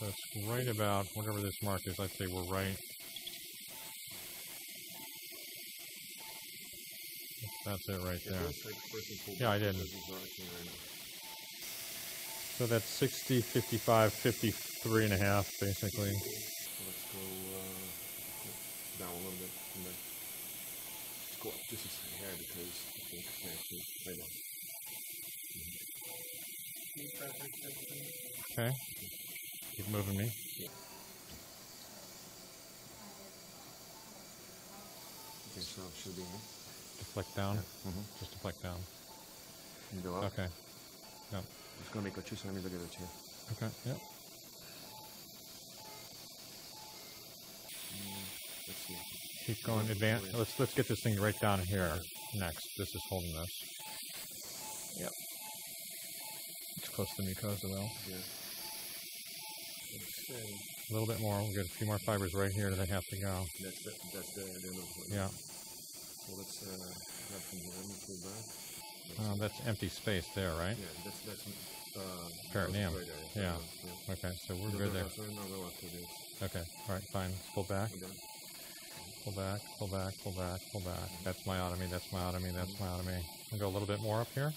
So it's right about whatever this mark is. Let's say we're right. That's it right there. one side first and pull Yeah, I didn't. this is arcing right now. So that's 60, 55, 53 and a half, basically. Let's go uh, down a little bit from there. Let's go up just a hair because I think yeah, actually right now. Okay. Moving me. Okay, so it should be. Deflect down. Mm-hmm. Just deflect down. And go up. Okay. Yep. Just gonna make a two centimeter divot here. Okay. Yep. Mm, let's see. Keep going. Advance. Let's let's get this thing right down here next. This is holding this. Yep. It's close to the mucosa though. Yeah. A little bit more. We'll get a few more fibers right here. They have to go. that's the, that's the, the end of the Yeah. So let's uh, from here. Let me pull back. Let's- Uh, that's empty space there, right? yeah, that's that's uh, Peritoneum. Right there, Yeah. yeah. Okay. So we're No, good there. no, sorry, no, no, after this. Okay. All right. Fine. Let's pull back. Pull back. Pull back. Pull back. Pull back. That's myotomy. That's myotomy. That's myotomy. I'll go a little bit more up here.